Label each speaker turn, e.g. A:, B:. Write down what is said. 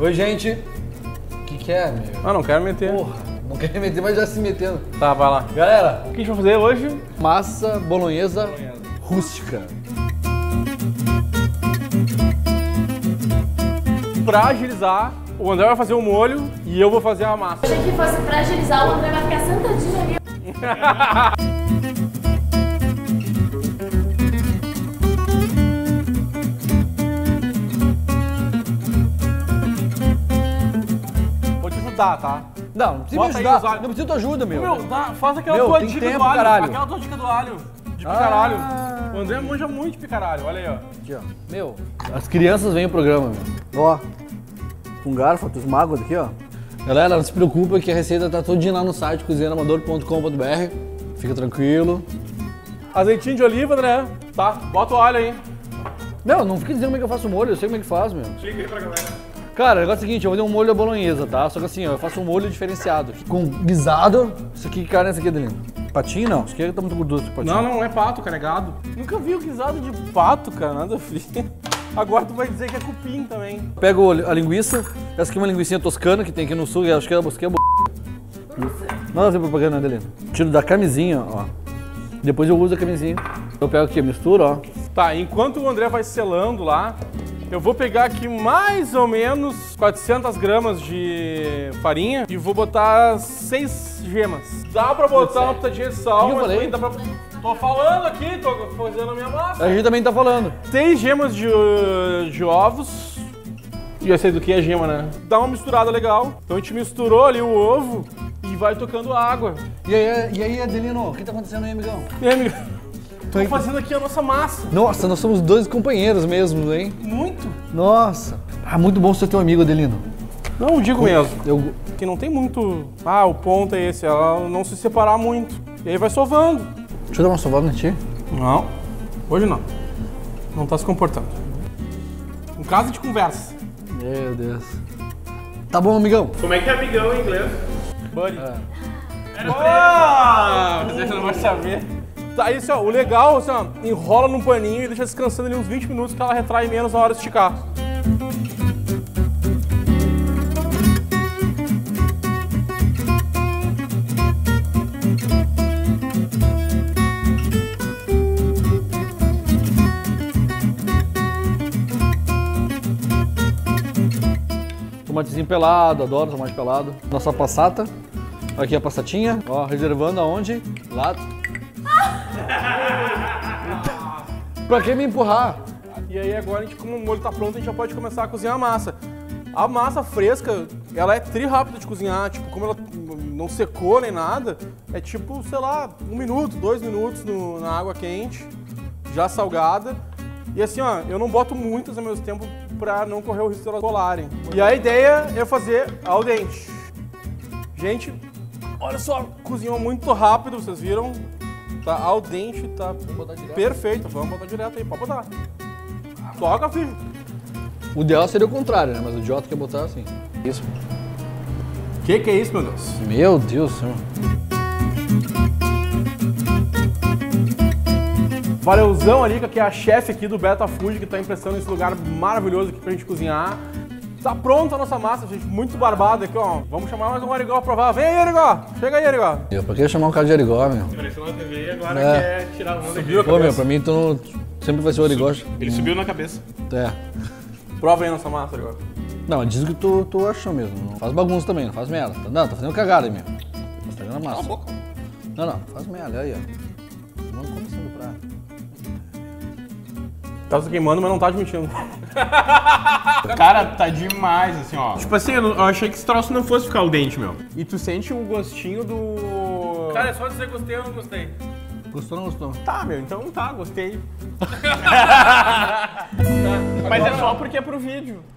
A: Oi, gente. O que, que é, meu?
B: Ah, não quero meter.
A: Porra, não quer meter, mas já se metendo.
B: Tá, vai lá.
A: Galera,
B: O que a gente vai fazer hoje?
A: massa bolonhesa rústica.
B: Pra agilizar, o André vai fazer o molho e eu vou fazer a massa.
C: achei que fosse pra agilizar, o André vai ficar sentadinho ali.
B: Ajudar, tá?
A: Não, não precisa
B: Bota
A: me ajudar. Não precisa de tua ajuda, meu.
B: Meu, dá- faz aquela
A: Meu,
B: tua
A: tem
B: dica
A: tempo,
B: do alho.
A: caralho.
B: Aquela tua dica do alho. De
A: Ah.
B: picaralho. O André manja muito de picaralho, olha aí, ó.
A: Aqui, ó. Meu, as crianças vêm o programa, meu. Ó, com garfo, tu esmaga aqui, ó. Galera, não se preocupa que a receita tá todinha lá no site cozinheiramador.com.br. Fica tranquilo.
B: Azeitinho de oliva, André. Tá, bota o alho aí.
A: Meu, não fica dizendo como é que eu faço o molho, eu sei como é que faz, meu.
B: Explica aí pra galera.
A: Cara, o negócio é o seguinte, eu vou fazer um molho à bolonhesa, tá? Só que assim, ó, eu faço um molho diferenciado. Com guisado. Isso aqui, que carne é essa aqui, Adelino? Patinho não, isso aqui tá muito gorduroso, esse patinho.
B: Não, não é pato, carregado. Nunca vi o guisado de pato, cara, nada ver. Agora tu vai dizer que é cupim também.
A: Pego a linguiça, essa aqui é uma linguiça toscana que tem aqui no sul, e acho que é, acho que é bo... Não fazer propaganda, né, Adelino? Tiro da camisinha, ó. Depois eu uso a camisinha. Eu pego aqui, misturo, ó.
B: Tá, enquanto o André vai selando lá, eu vou pegar aqui mais ou menos 400 gramas de farinha e vou botar seis gemas. Dá pra botar uma pitadinha de sal, mas
A: falei?
B: também dá pra... Tô falando aqui, tô fazendo a minha massa.
A: A gente também tá falando.
B: Seis gemas de, de ovos. E eu sei do que é gema, né? Dá uma misturada legal. Então a gente misturou ali o ovo e vai tocando água.
A: E aí, e aí Adelino, o que tá acontecendo aí, amigão?
B: E aí, amigo? Tô fazendo aqui a nossa massa.
A: Nossa, nós somos dois companheiros mesmo, hein?
B: Muito.
A: Nossa. Ah, muito bom ser teu amigo, Adelino.
B: Não, digo mesmo.
A: Eu...
B: Que não tem muito. Ah, o ponto é esse, ela não se separar muito. E aí vai sovando.
A: Deixa eu dar uma sovada em ti.
B: Não, hoje não. Não tá se comportando. Em casa de conversa.
A: Meu Deus. Tá bom, amigão.
B: Como é que é amigão em inglês? Buddy.
A: É.
B: Ah, você não vai saber. Tá, isso, ó, o legal, assim, ó, enrola num paninho e deixa descansando ali uns 20 minutos que ela retrai menos na hora de esticar.
A: Tomatezinho pelado, adoro tomate pelado. Nossa passata. Aqui a passatinha. Ó, reservando aonde? Lá. pra que me empurrar?
B: E aí agora, a gente, como o molho tá pronto, a gente já pode começar a cozinhar a massa. A massa fresca, ela é tri rápida de cozinhar, tipo, como ela não secou nem nada, é tipo, sei lá, um minuto, dois minutos no- na água quente, já salgada. E assim, ó, eu não boto muitas ao mesmo tempo pra não correr o risco de elas colarem. E a ideia é fazer ao dente. Gente, olha só, cozinhou muito rápido, vocês viram? Tá al dente, tá perfeito. Vamos botar direto aí, pode botar. Toca, filho.
A: O ideal seria o contrário, né? Mas o idiota quer botar assim. Isso.
B: Que que é isso, meu Deus?
A: Meu Deus do céu.
B: Valeuzão ali, que é a chefe aqui do Beta Food, que tá emprestando esse lugar maravilhoso aqui pra gente cozinhar. Tá pronta a nossa massa, gente, muito barbada aqui, ó. Vamos chamar mais um Arigó pra provar. Vem aí, Arigó! Chega aí, Arigó!
A: Eu, pra que chamar um cara de Arigó, meu?
D: Apareceu na TV e agora
A: É.
D: quer tirar a onda aqui.
B: Subiu a
A: Pô, meu, pra mim tu não... sempre vai ser o Arigó.
D: Ele subiu na cabeça.
A: É.
B: Prova aí a nossa massa, Arigó.
A: Não, diz o que tu, tu achou mesmo. Não faz bagunça também, não faz merda. Não, tá fazendo cagada aí, meu. Tá estragando a massa.
D: boca.
A: Não, não, faz merda aí, ó. Não come assim do prato.
B: Tá se queimando, mas não tá admitindo.
D: Cara, tá demais, assim, ó.
B: Tipo assim, eu, não- eu achei que esse troço não fosse ficar o dente, meu. E tu sente o gostinho do... Cara, é só dizer gostei ou não gostei.
A: Gostou ou não gostou?
B: Tá, meu, então tá, gostei.
D: Mas é só porque é pro vídeo.